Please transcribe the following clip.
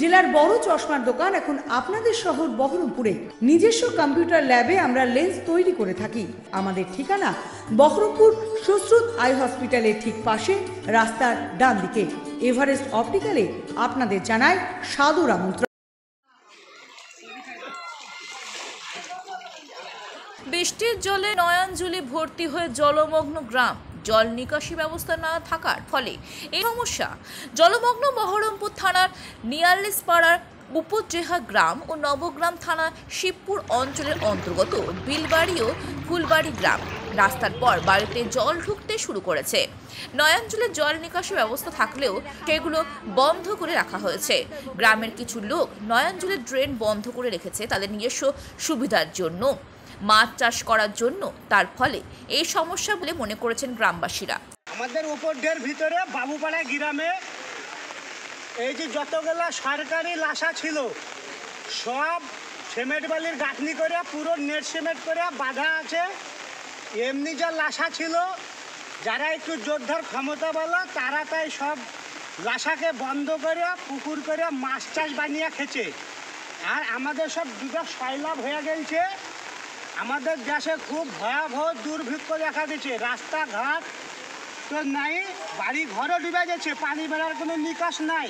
জেলার বড় চশমার দোকান এখন আপনাদের শহর বহরমপুরে। নিজস্ব কম্পিউটার ল্যাবে আমরা লেন্স তৈরি করে থাকি। আমাদের ঠিকানা বহরমপুর সুশ্রুত আই হসপিটালের ঠিক পাশে, রাস্তার ডান দিকে। এভারেস্ট অপটিক্যালে আপনাদের জানায় সাদর আমন্ত্রণ। বৃষ্টির জলে নয়াঞ্জলি ভর্তি হয়ে জলমগ্ন গ্রাম। জল নিকাশি ব্যবস্থা না থাকার ফলে এই সমস্যা জলমগ্ন বহরমপুর থানার নিয়াল্লিস পাড়ার উপজেহা গ্রাম ও নবগ্রাম থানা শিবপুর অঞ্চলের অন্তর্গত বিলবাড়ি ও ফুলবাড়ি গ্রাম। রাস্তার পর বাড়িতে জল ঢুকতে শুরু করেছে। নয়াঞ্চলের জল নিকাশি ব্যবস্থা থাকলেও সেগুলো বন্ধ করে রাখা হয়েছে। গ্রামের কিছু লোক নয়াঞ্চলের ড্রেন বন্ধ করে রেখেছে তাদের নিজস্ব সুবিধার জন্য। মাছ চাষ করার জন্য, তার ফলে এই সমস্যা বলে মনে করেছেন গ্রামবাসীরা। আমাদের উপর ঢের ভিতরে বাবুপাড়া গ্রামে এই যে যতগুলা সরকারি লাশা ছিল, সব সিমেন্ট বালির গাঁথনি করে, পুরো নেট সিমেন্ট করে বাঁধা আছে। এমনি যা লাশা ছিল, যারা একটু যোদ্ধার ক্ষমতা বলো, তারা তাই সব লাশাকে বন্ধ করে, পুকুর করে মাছ চাষ বানিয়ে খেছে আর আমাদের সব দুটো সয়লাভ হয়ে গেছে। আমাদের দেশে খুব ভয়াবহ দুর্ভিক্ষ দেখা দিচ্ছে। রাস্তাঘাট তো নাই বাড়ি ঘরও ডুবে গেছে, পানি বেড়ার কোনো নিকাশ নাই।